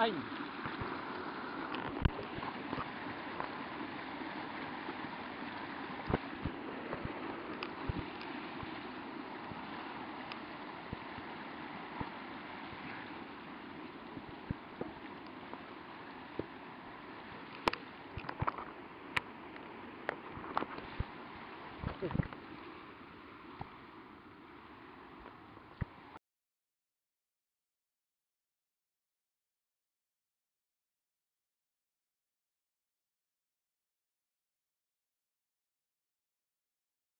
爱你。